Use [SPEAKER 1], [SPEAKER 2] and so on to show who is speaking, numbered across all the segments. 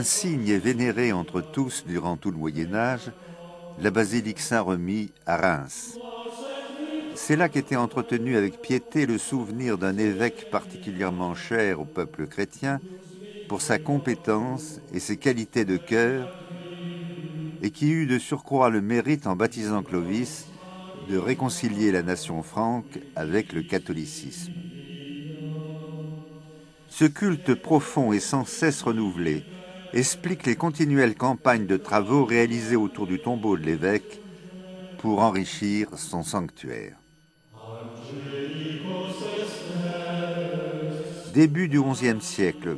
[SPEAKER 1] Lieu insigne et vénéré entre tous durant tout le Moyen Âge, la basilique Saint-Remy à Reims. C'est là qu'était entretenu avec piété le souvenir d'un évêque particulièrement cher au peuple chrétien pour sa compétence et ses qualités de cœur, et qui eut de surcroît le mérite en baptisant Clovis de réconcilier la nation franque avec le catholicisme. Ce culte profond et sans cesse renouvelé explique les continuelles campagnes de travaux réalisées autour du tombeau de l'évêque pour enrichir son sanctuaire. Début du XIe siècle,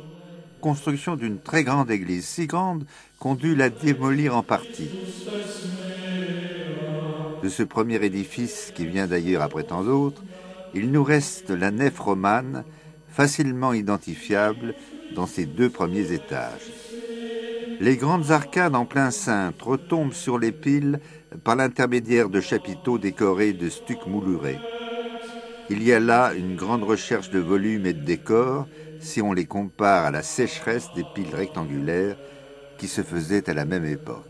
[SPEAKER 1] construction d'une très grande église, si grande qu'on dut la démolir en partie. De ce premier édifice, qui vient d'ailleurs après tant d'autres, il nous reste la nef romane, facilement identifiable dans ses deux premiers étages. Les grandes arcades en plein cintre retombent sur les piles par l'intermédiaire de chapiteaux décorés de stucs moulurés. Il y a là une grande recherche de volume et de décor si on les compare à la sécheresse des piles rectangulaires qui se faisaient à la même époque.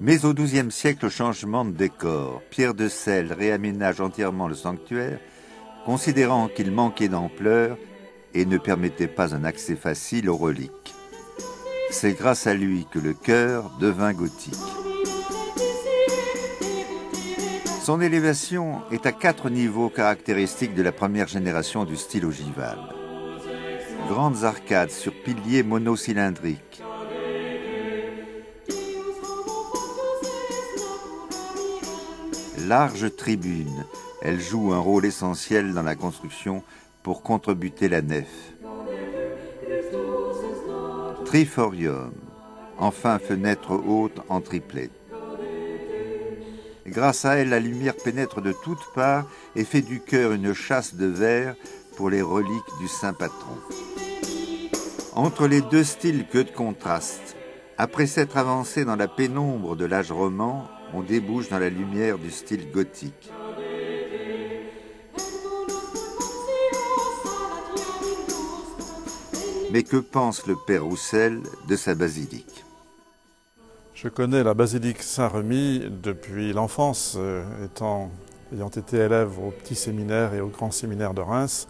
[SPEAKER 1] Mais au XIIe siècle, changement de décor. Pierre de Selle réaménage entièrement le sanctuaire, considérant qu'il manquait d'ampleur et ne permettait pas un accès facile aux reliques. C'est grâce à lui que le chœur devint gothique. Son élévation est à quatre niveaux caractéristiques de la première génération du style ogival. Grandes arcades sur piliers monocylindriques. Large tribune, elle joue un rôle essentiel dans la construction pour contrebuter la nef. Triforium, enfin fenêtre haute en triplet. Grâce à elle, la lumière pénètre de toutes parts et fait du cœur une chasse de verre pour les reliques du saint patron. Entre les deux styles, que de contraste. Après s'être avancé dans la pénombre de l'âge roman, on débouche dans la lumière du style gothique. Mais que pense le père Roussel de sa basilique?
[SPEAKER 2] Je connais la basilique Saint-Remy depuis l'enfance, euh, ayant été élève au petit séminaire et au grand séminaire de Reims.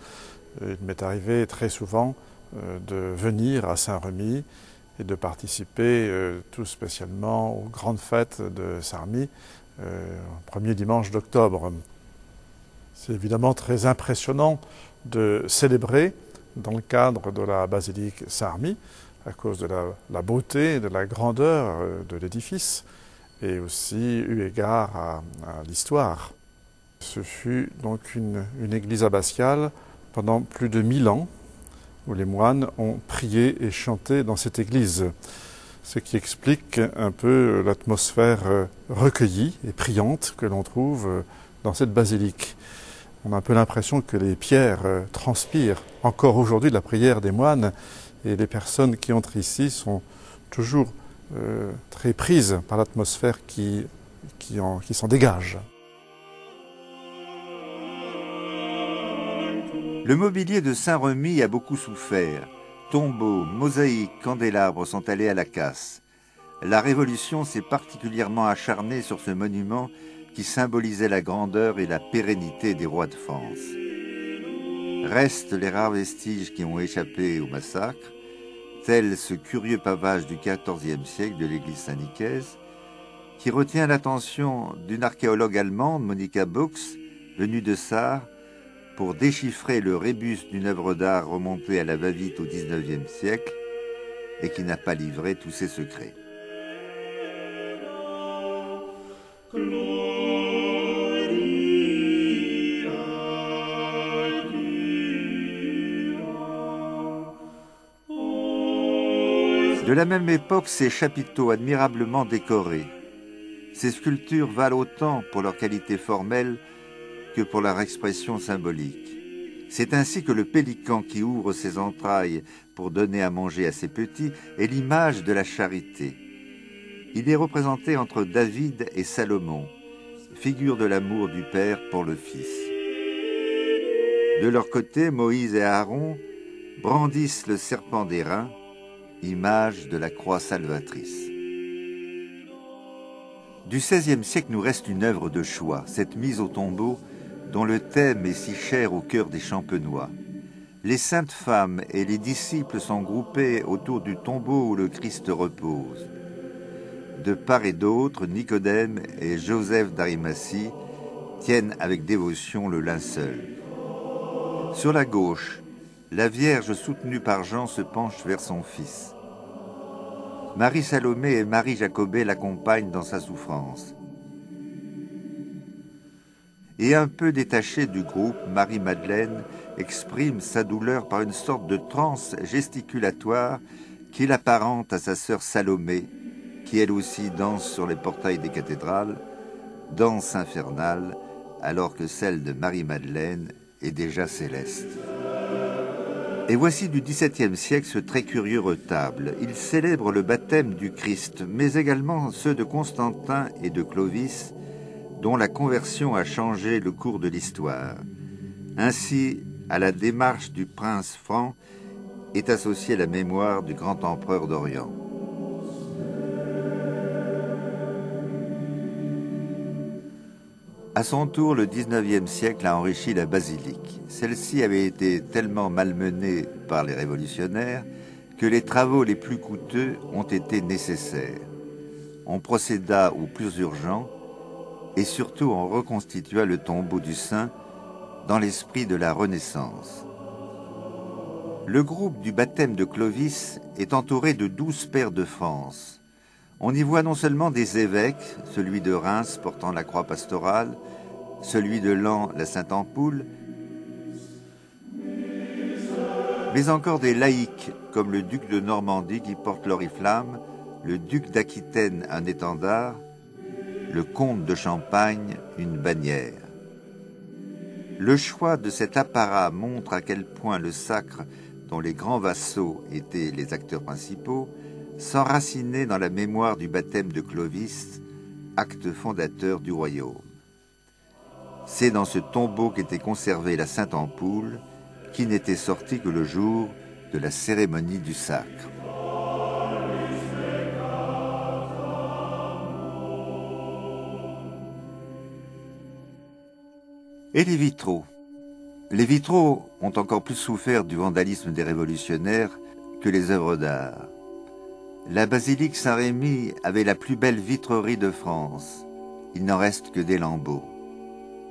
[SPEAKER 2] Euh, il m'est arrivé très souvent euh, de venir à Saint-Remy et de participer tout spécialement aux grandes fêtes de Saint-Remy, premier dimanche d'octobre. C'est évidemment très impressionnant de célébrer dans le cadre de la basilique Saint-Army, à cause de la, beauté et de la grandeur euh, de l'édifice, et aussi eu égard à, l'histoire. Ce fut donc une, une, église abbatiale pendant plus de mille ans, où les moines ont prié et chanté dans cette église, ce qui explique un peu l'atmosphère euh, recueillie et priante que l'on trouve euh, dans cette basilique. On a un peu l'impression que les pierres euh, transpirent encore aujourd'hui de la prière des moines et les personnes qui entrent ici sont toujours euh, très prises par l'atmosphère qui, qui, qui s'en dégage.
[SPEAKER 1] Le mobilier de Saint-Remy a beaucoup souffert. Tombeaux, mosaïques, candélabres sont allés à la casse. La Révolution s'est particulièrement acharnée sur ce monument qui symbolisait la grandeur et la pérennité des rois de France. Restent les rares vestiges qui ont échappé au massacre, tel ce curieux pavage du XIVe siècle de l'église Saint-Nicaise, qui retient l'attention d'une archéologue allemande, Monika Buchs, venue de Sarre, pour déchiffrer le rébus d'une œuvre d'art remontée à la va-vite au XIXe siècle et qui n'a pas livré tous ses secrets. De la même époque, ces chapiteaux admirablement décorés. Ces sculptures valent autant pour leur qualité formelle que pour leur expression symbolique. C'est ainsi que le pélican qui ouvre ses entrailles pour donner à manger à ses petits est l'image de la charité. Il est représenté entre David et Salomon, figure de l'amour du Père pour le Fils. De leur côté, Moïse et Aaron brandissent le serpent d'airain, image de la croix salvatrice. Du XVIe siècle nous reste une œuvre de choix, cette mise au tombeau dont le thème est si cher au cœur des champenois. Les saintes femmes et les disciples sont groupés autour du tombeau où le Christ repose. De part et d'autre, Nicodème et Joseph d'Arimathie tiennent avec dévotion le linceul. Sur la gauche, la Vierge soutenue par Jean se penche vers son fils. Marie Salomé et Marie Jacobée l'accompagnent dans sa souffrance. Et un peu détachée du groupe, Marie-Madeleine exprime sa douleur par une sorte de transe gesticulatoire qui l'apparente à sa sœur Salomé, qui elle aussi danse sur les portails des cathédrales, danse infernale, alors que celle de Marie-Madeleine est déjà céleste. Et voici du XVIIe siècle ce très curieux retable. Il célèbre le baptême du Christ, mais également ceux de Constantin et de Clovis, dont la conversion a changé le cours de l'histoire. Ainsi, à la démarche du prince franc est associée la mémoire du grand empereur d'Orient. À son tour, le XIXe siècle a enrichi la basilique. Celle-ci avait été tellement malmenée par les révolutionnaires que les travaux les plus coûteux ont été nécessaires. On procéda au plus urgent et surtout on reconstitua le tombeau du saint dans l'esprit de la Renaissance. Le groupe du baptême de Clovis est entouré de douze pères de France. On y voit non seulement des évêques, celui de Reims portant la croix pastorale, celui de Lens la Sainte-Ampoule, mais encore des laïcs comme le duc de Normandie qui porte l'oriflamme, le duc d'Aquitaine un étendard, le comte de Champagne une bannière. Le choix de cet apparat montre à quel point le sacre, dont les grands vassaux étaient les acteurs principaux, s'enracinait dans la mémoire du baptême de Clovis, acte fondateur du royaume. C'est dans ce tombeau qu'était conservée la Sainte Ampoule, qui n'était sortie que le jour de la cérémonie du sacre. Et les vitraux Les vitraux ont encore plus souffert du vandalisme des révolutionnaires que les œuvres d'art. La basilique Saint-Rémy avait la plus belle vitrerie de France. Il n'en reste que des lambeaux.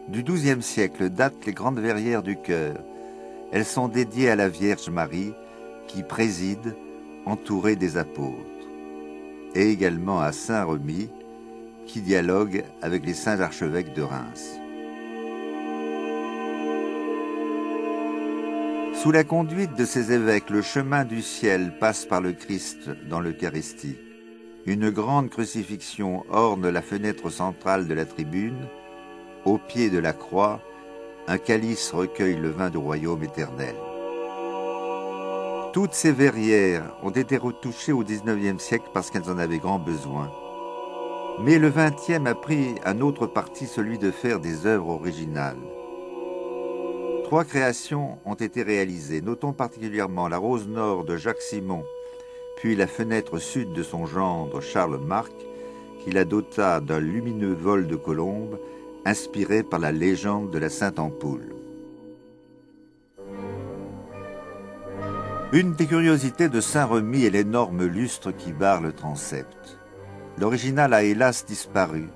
[SPEAKER 1] Du XIIe siècle datent les grandes verrières du chœur. Elles sont dédiées à la Vierge Marie qui préside, entourée des apôtres, et également à Saint Remy qui dialogue avec les saints archevêques de Reims. Sous la conduite de ces évêques, le chemin du ciel passe par le Christ dans l'Eucharistie. Une grande crucifixion orne la fenêtre centrale de la tribune, au pied de la croix, un calice recueille le vin du royaume éternel. Toutes ces verrières ont été retouchées au XIXe siècle parce qu'elles en avaient grand besoin. Mais le XXe a pris un autre parti, celui de faire des œuvres originales. Trois créations ont été réalisées. Notons particulièrement la rose nord de Jacques Simon, puis la fenêtre sud de son gendre Charles Marc, qui la dota d'un lumineux vol de colombes inspiré par la légende de la Sainte Ampoule. Une des curiosités de Saint-Remy est l'énorme lustre qui barre le transept. L'original a hélas disparu,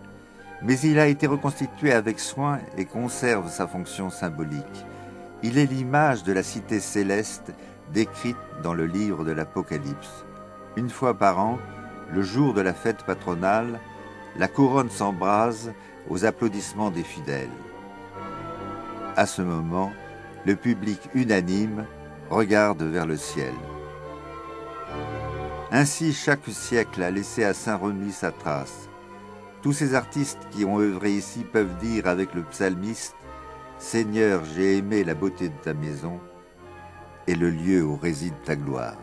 [SPEAKER 1] mais il a été reconstitué avec soin et conserve sa fonction symbolique. Il est l'image de la cité céleste décrite dans le livre de l'Apocalypse. Une fois par an, le jour de la fête patronale, la couronne s'embrase aux applaudissements des fidèles. À ce moment, le public unanime regarde vers le ciel. Ainsi, chaque siècle a laissé à Saint-Remy sa trace. Tous ces artistes qui ont œuvré ici peuvent dire avec le psalmiste Seigneur, j'ai aimé la beauté de ta maison et le lieu où réside ta gloire.